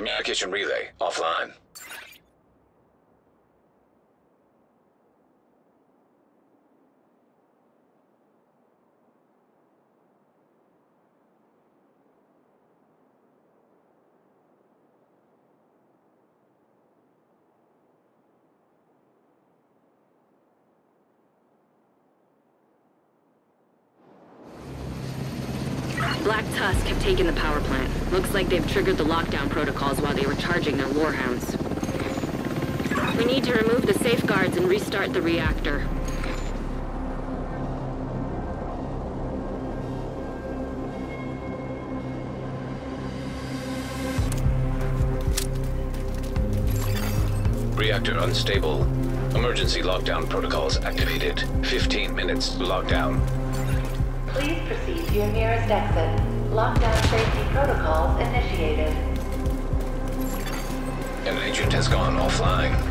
Communication relay offline. Taken the power plant. Looks like they've triggered the lockdown protocols while they were charging their warhounds. We need to remove the safeguards and restart the reactor. Reactor unstable. Emergency lockdown protocols activated. 15 minutes lockdown. Please proceed to your nearest exit. Lockdown safety protocols initiated. An agent has gone offline.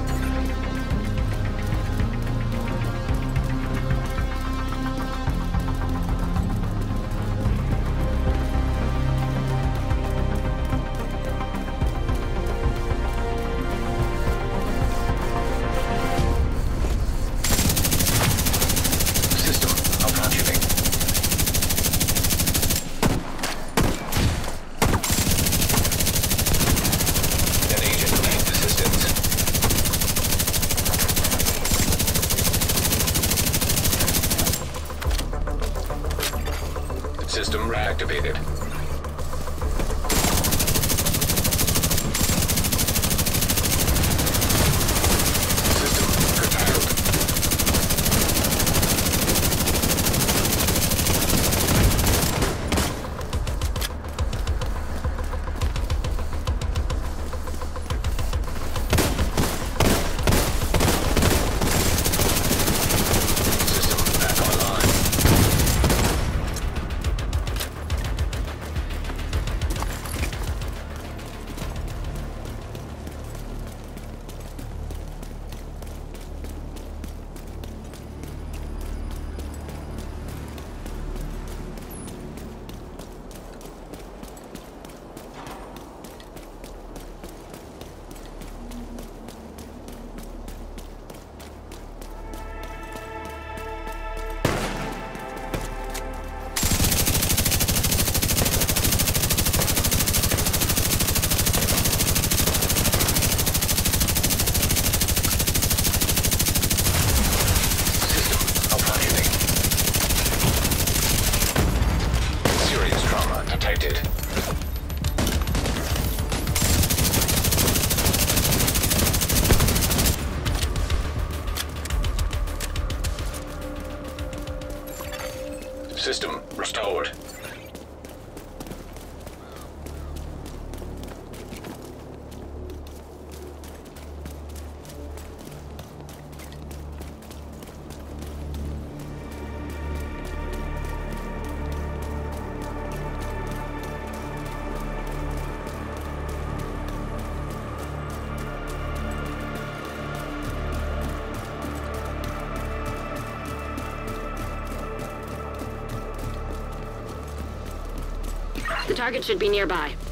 Target should be nearby.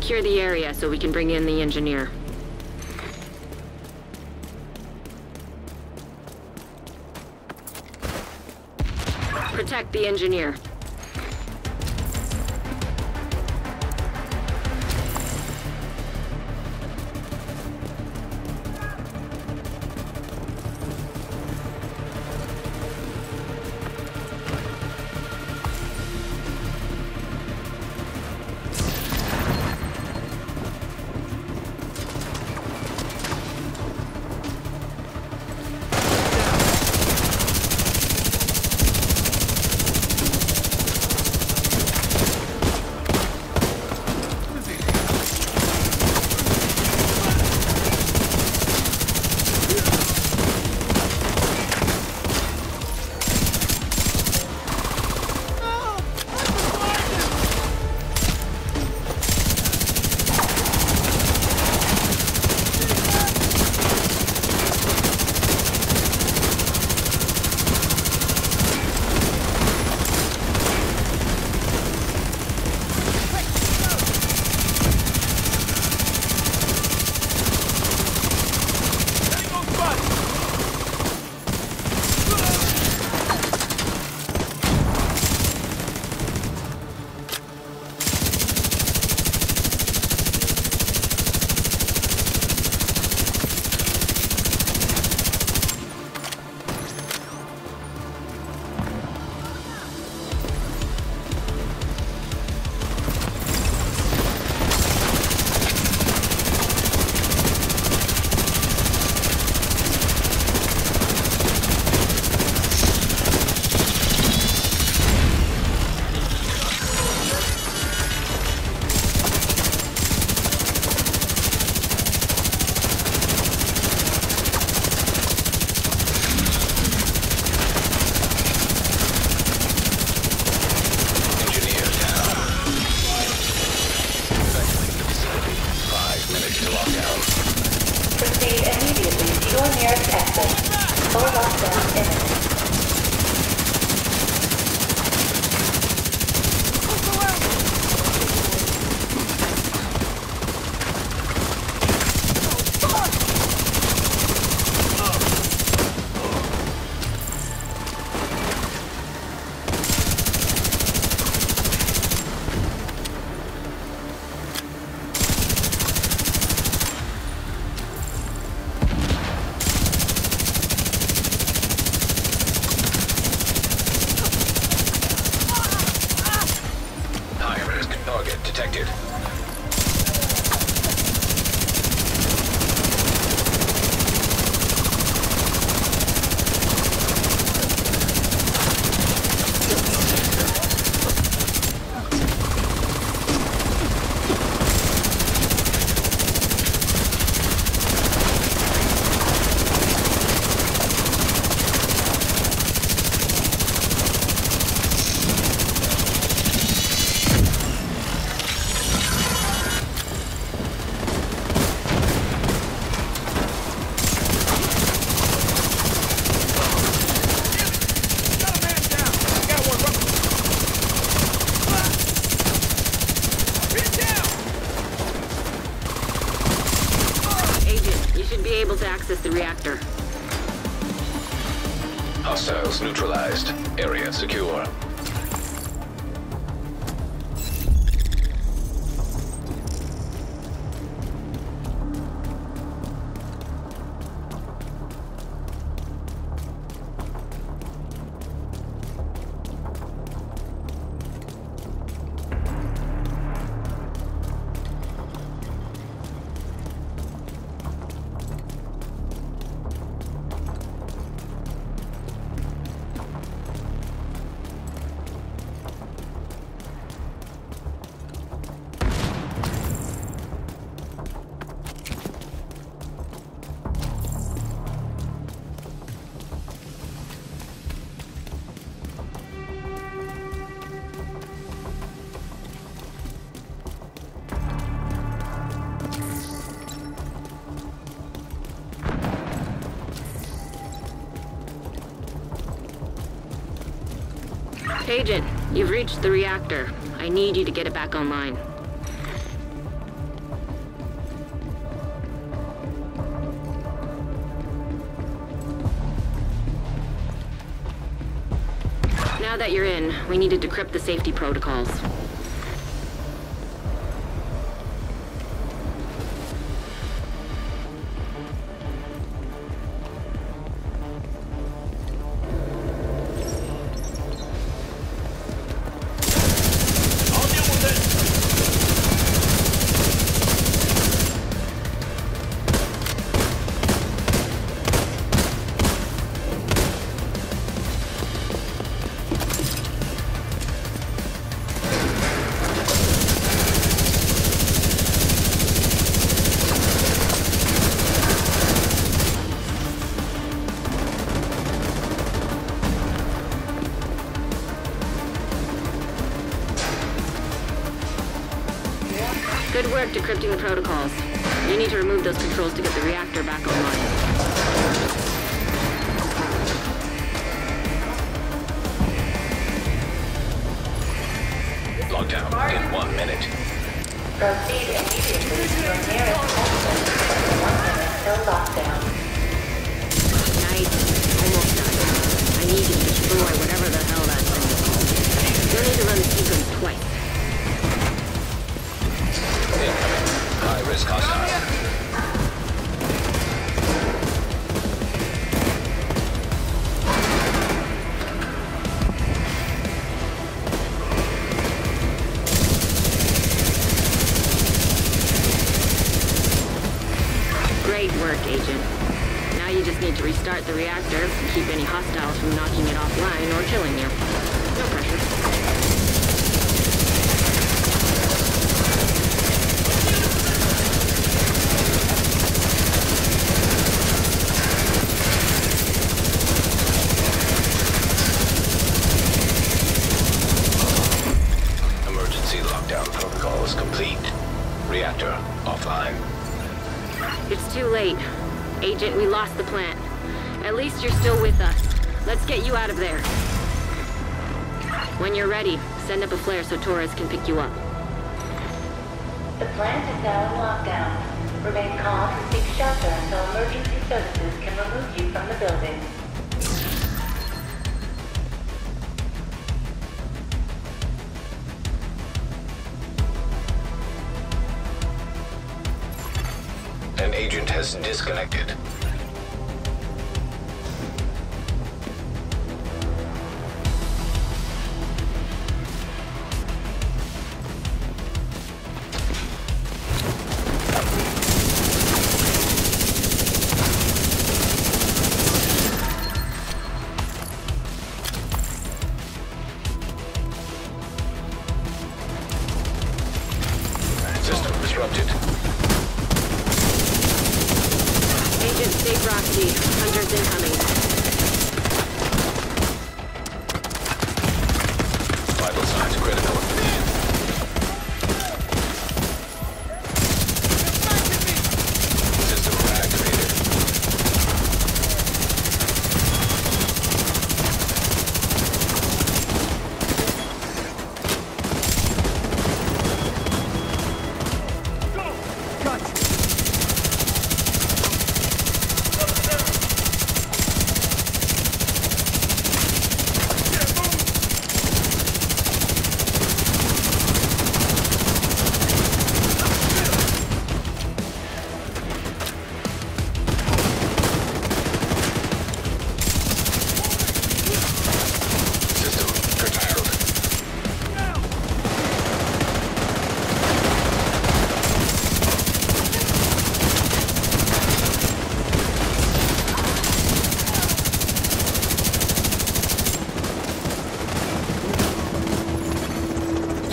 secure the area so we can bring in the engineer. Protect the engineer. Should be able to access the reactor. Hostiles neutralized. Area secure. Agent, you've reached the reactor. I need you to get it back online. Now that you're in, we need to decrypt the safety protocols. Good work decrypting the protocols. You need to remove those controls to get the reactor back online. Lockdown in one minute. Proceed immediately to your nearest exit. One minute till lockdown. Nice. Almost done. I need to destroy whatever the hell that thing is. You'll need to run the sequence twice. Risk hostile. Great work, Agent. Now you just need to restart the reactor and keep any hostiles from knocking it offline or killing you. Late. Agent, we lost the plant. At least you're still with us. Let's get you out of there. When you're ready, send up a flare so Torres can pick you up. The plant is now in lockdown. Remain calm and seek shelter until emergency services can remove you from the building. Agent has disconnected.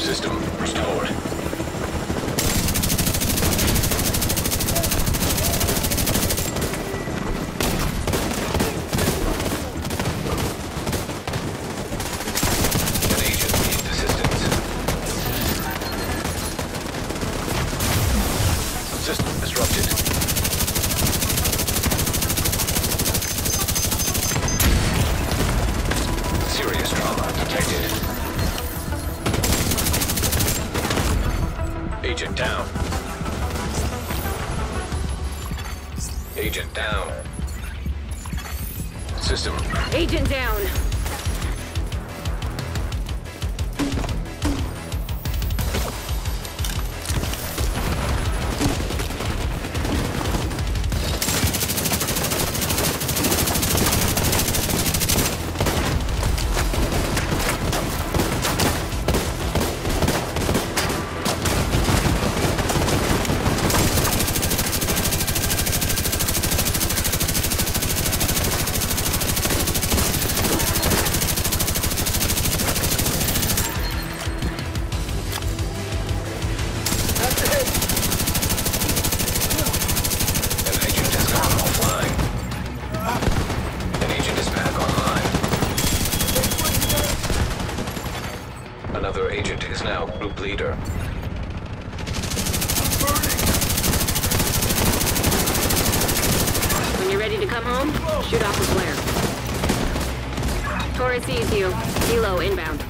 System Agent down. Leader. When you're ready to come home, shoot off the flare. Torres sees you. Kilo inbound.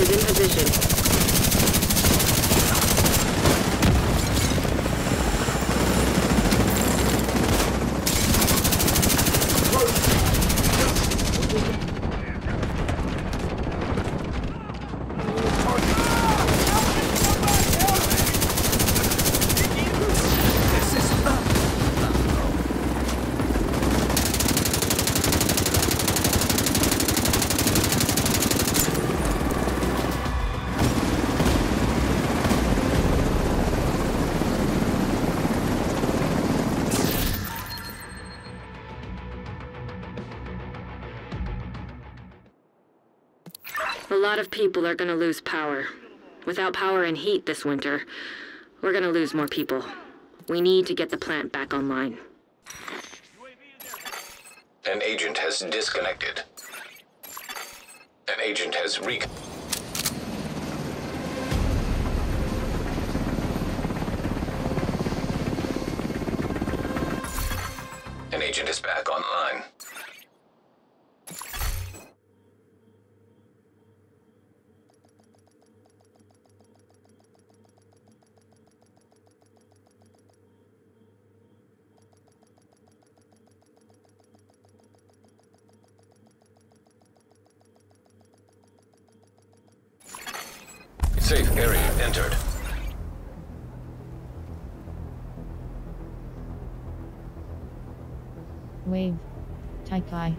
Torres is in position. Lot of people are gonna lose power. Without power and heat this winter, we're gonna lose more people. We need to get the plant back online. An agent has disconnected. An agent has re. An agent is back online. Safe area entered. Wave. Taikai.